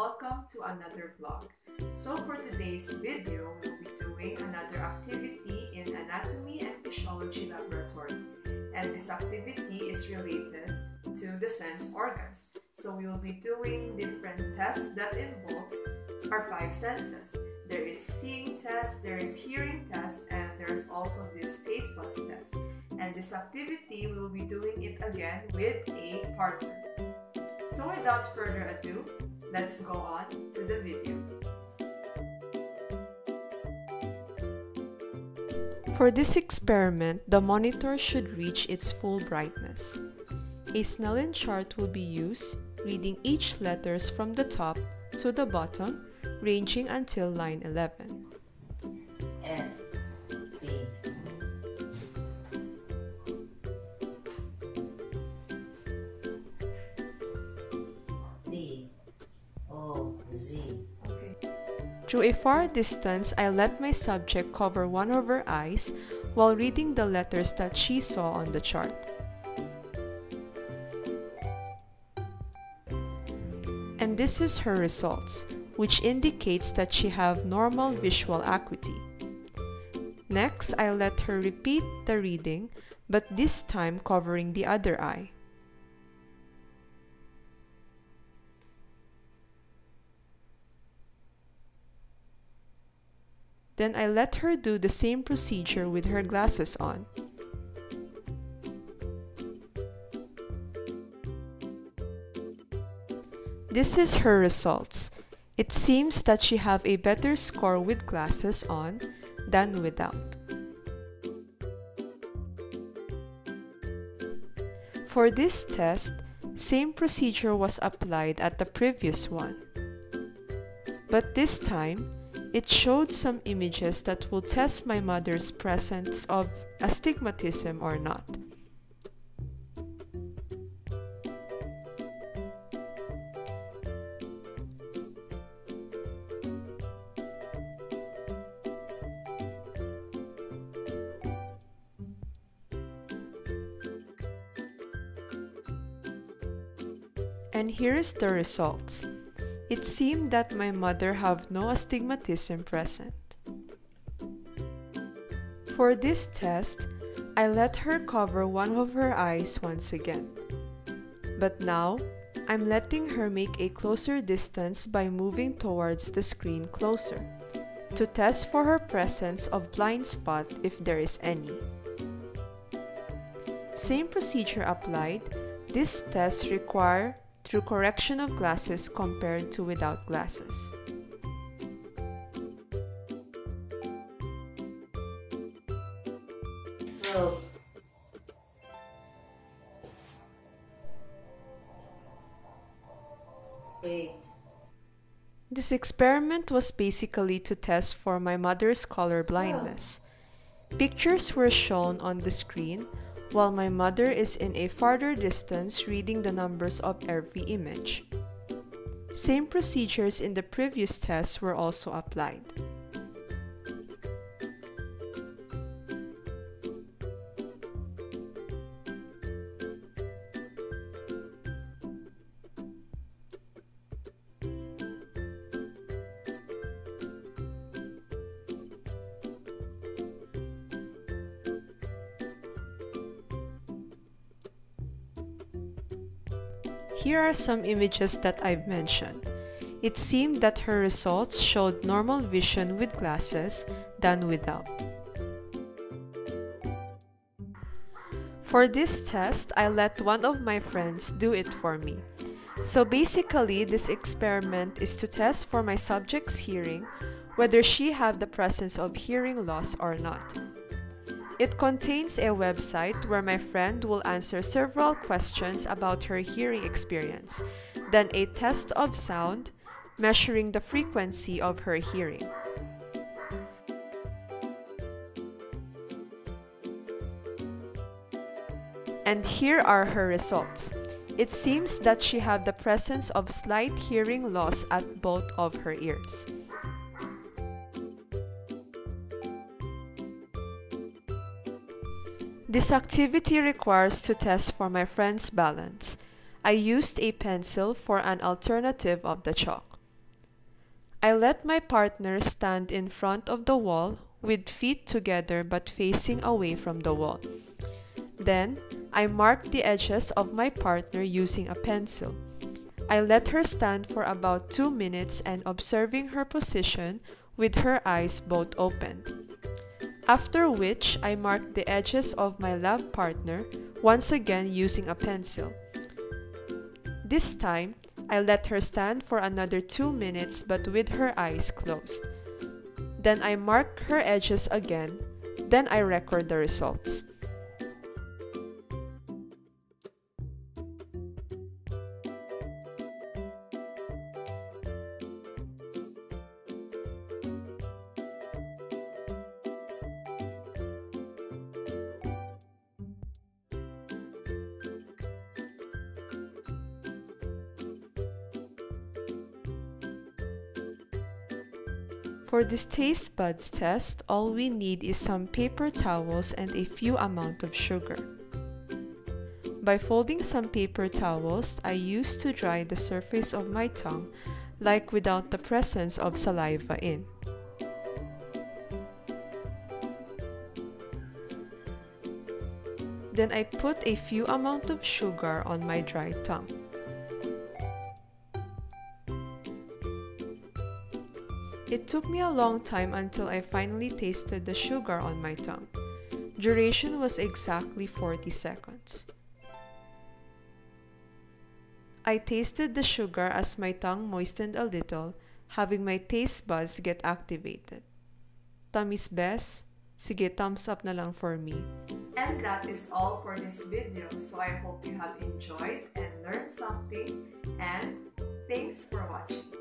welcome to another vlog. So for today's video, we'll be doing another activity in Anatomy and Physiology Laboratory. And this activity is related to the sense organs. So we will be doing different tests that involves our five senses. There is seeing test, there is hearing test, and there's also this taste buds test. And this activity, we will be doing it again with a partner. So without further ado, let's go on to the video. For this experiment, the monitor should reach its full brightness. A Snellen chart will be used, reading each letters from the top to the bottom, ranging until line 11. Through a far distance, I let my subject cover one of her eyes while reading the letters that she saw on the chart. And this is her results, which indicates that she have normal visual acuity. Next, I let her repeat the reading, but this time covering the other eye. Then I let her do the same procedure with her glasses on. This is her results. It seems that she have a better score with glasses on than without. For this test, same procedure was applied at the previous one. But this time, it showed some images that will test my mother's presence of astigmatism or not. And here is the results. It seemed that my mother have no astigmatism present. For this test, I let her cover one of her eyes once again. But now, I'm letting her make a closer distance by moving towards the screen closer to test for her presence of blind spot if there is any. Same procedure applied, this test require through correction of glasses compared to without glasses. This experiment was basically to test for my mother's color blindness. Pictures were shown on the screen while my mother is in a farther distance reading the numbers of every image. Same procedures in the previous test were also applied. Here are some images that I've mentioned. It seemed that her results showed normal vision with glasses than without. For this test, I let one of my friends do it for me. So basically, this experiment is to test for my subject's hearing whether she have the presence of hearing loss or not. It contains a website where my friend will answer several questions about her hearing experience, then a test of sound, measuring the frequency of her hearing. And here are her results. It seems that she had the presence of slight hearing loss at both of her ears. This activity requires to test for my friend's balance. I used a pencil for an alternative of the chalk. I let my partner stand in front of the wall with feet together but facing away from the wall. Then, I marked the edges of my partner using a pencil. I let her stand for about two minutes and observing her position with her eyes both open. After which, I marked the edges of my lab partner, once again using a pencil. This time, I let her stand for another two minutes but with her eyes closed. Then I mark her edges again, then I record the results. For this taste buds test, all we need is some paper towels and a few amount of sugar. By folding some paper towels, I used to dry the surface of my tongue like without the presence of saliva in. Then I put a few amount of sugar on my dry tongue. It took me a long time until I finally tasted the sugar on my tongue. Duration was exactly 40 seconds. I tasted the sugar as my tongue moistened a little, having my taste buds get activated. Tamis best? Sige, thumbs up na lang for me. And that is all for this video. So I hope you have enjoyed and learned something. And thanks for watching.